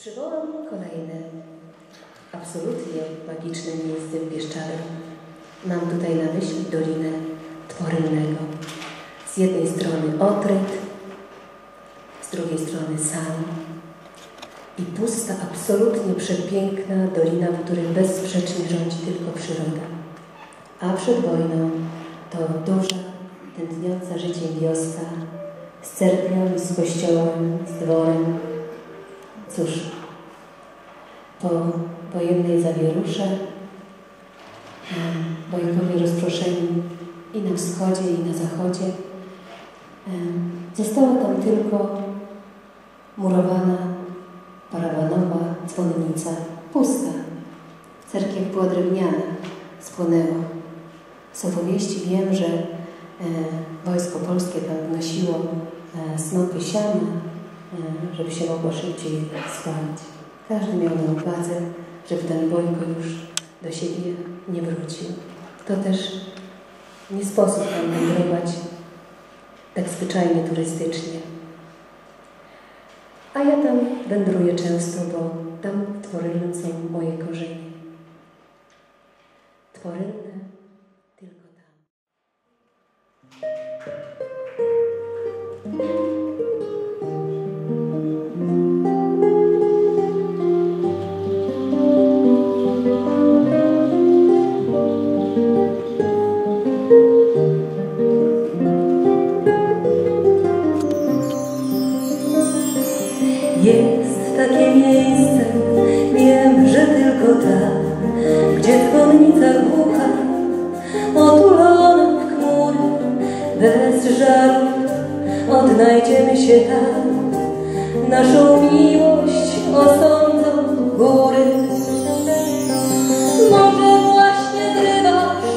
Przywołam kolejne absolutnie magiczne miejsce w Bieszczadach. Mam tutaj na myśli Dolinę Tworylnego. Z jednej strony Otryt, z drugiej strony San i pusta, absolutnie przepiękna dolina, w której bezsprzecznie rządzi tylko przyroda. A przed wojną to duża, tętniąca życiem wioska z cerkwią, z kościołem, z dworem. Cóż, po wojennej zawierusze wojskowie rozproszeni i na wschodzie, i na zachodzie. Została tam tylko murowana, parabanowa dzwonnica, pusta. Cerkiew była drewniana, spłonęła. Z opowieści wiem, że wojsko polskie tam wnosiło e, snopy siana, żeby się mogło szybciej spalić. Każdy miał na uwadze, żeby ten Bojko już do siebie nie wrócił. To też nie sposób tam wędrować tak zwyczajnie turystycznie. A ja tam wędruję często, bo tam tworylne są moje korzenie. Tworylne tylko tam. Jest takie miejsce, wiem, że tylko tam, gdzie dzwonnica głucha, otulona w chmury, bez żalu, odnajdziemy się tam. Naszą miłość osądzą góry. Może właśnie zrywasz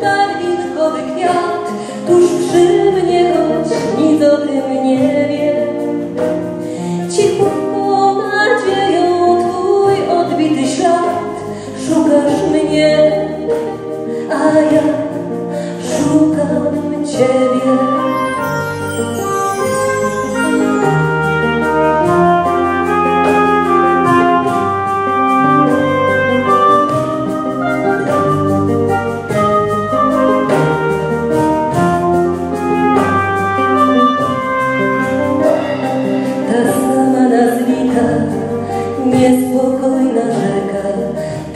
barwinkowy kwiat, tuż przy mnie, choć nic o tym nie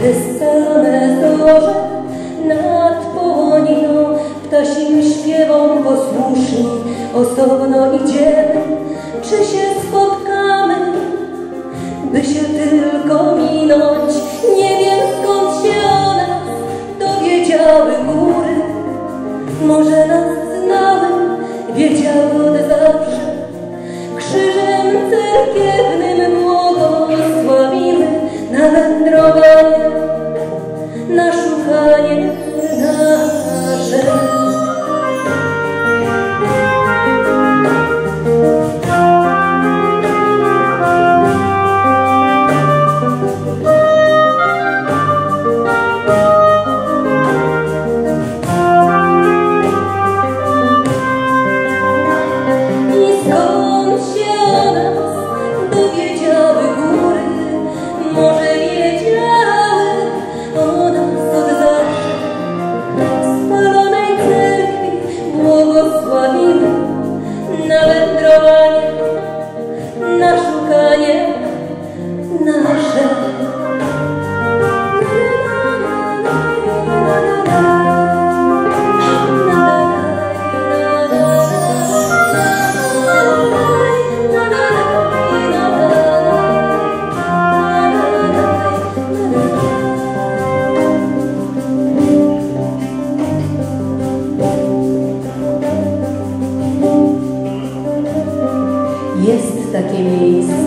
te same zorze nad połoniną, ptasim śpiewom posłuszni, osobno idziemy, czy się spotkamy, by się tylko minąć. Nie wiem skąd się o nas dowiedziały góry, może nas znały, wiedziały Jest takie miejsce